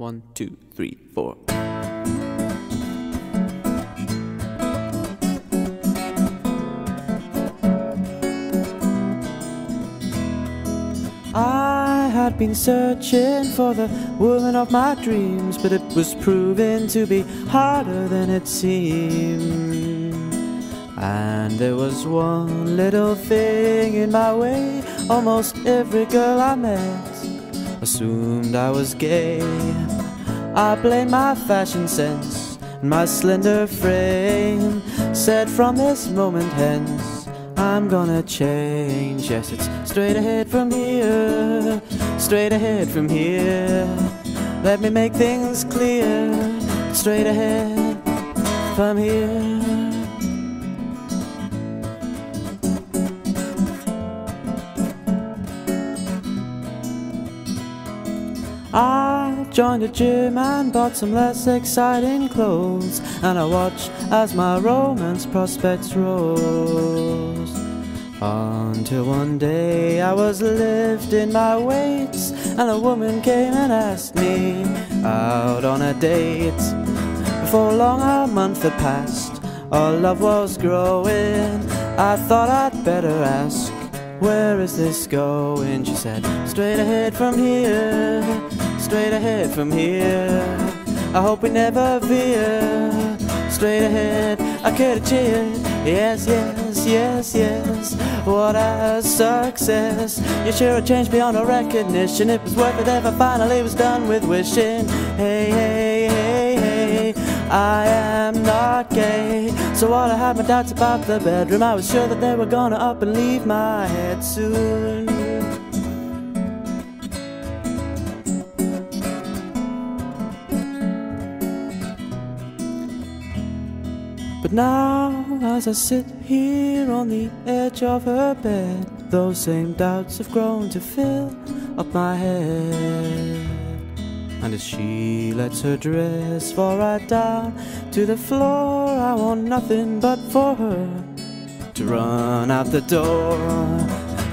One, two, three, four. I had been searching for the woman of my dreams, but it was proving to be harder than it seemed. And there was one little thing in my way. Almost every girl I met assumed I was gay. I blamed my fashion sense and my slender frame. Said from this moment hence, I'm gonna change. Yes, it's straight ahead from here, straight ahead from here. Let me make things clear, straight ahead from here. I joined a gym and bought some less exciting clothes And I watched as my romance prospects rose. Until one day I was lifting my weights And a woman came and asked me out on a date. Before long a month had passed Our love was growing. I thought I'd better ask where is this going? She said, straight ahead from here, straight ahead from here. I hope we never veer, straight ahead. I could have cheered, yes, yes, yes, yes. What a success! You sure have changed beyond all recognition. It was worth it if I finally was done with wishing. Hey, hey, hey, hey. I am not gay. So while I had my doubts about the bedroom, I was sure that they were gonna up and leave my head soon. But now, as I sit here on the edge of her bed, those same doubts have grown to fill up my head. And as she lets her dress fall right down to the floor, I want nothing but for her to run out the door.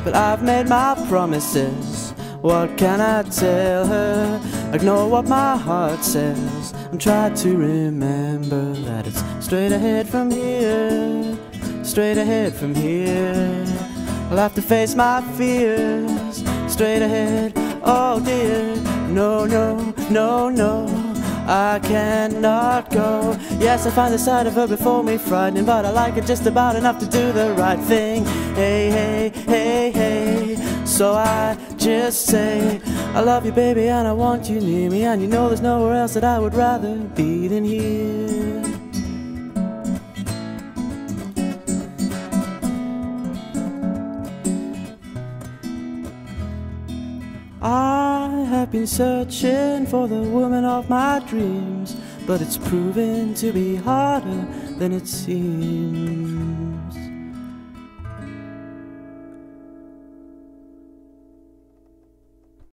But I've made my promises. What can I tell her? Ignore what my heart says and try to remember that it's straight ahead from here, straight ahead from here. I'll have to face my fears straight ahead. Oh dear, no, no, no, no. I cannot go. Yes, I find the sight of her before me frightening, but I like it just about enough to do the right thing. Hey, hey, hey, hey. So I just say, I love you, baby, and I want you near me, and you know there's nowhere else that I would rather be than here. I have been searching for the woman of my dreams, but it's proven to be harder than it seems.